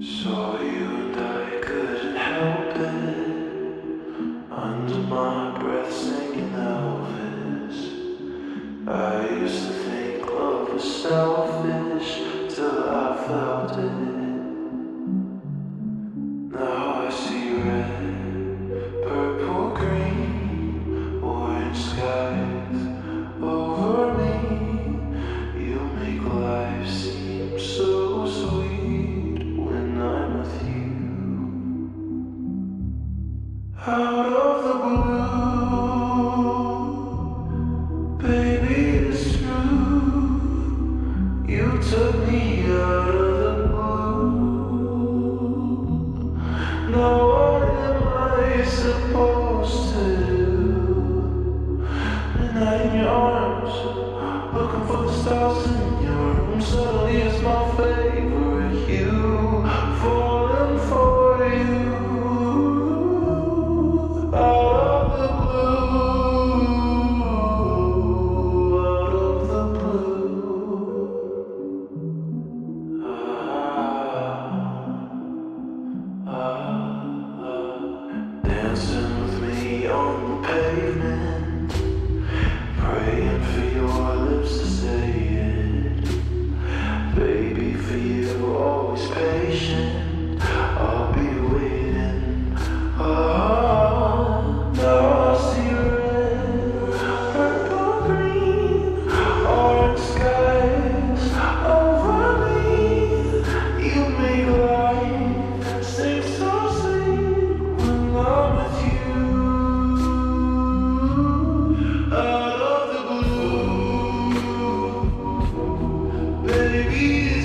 Saw you die, couldn't help it. Under my breath, singing Elvis. I used to think love was selfish till I felt it. Out with me on feel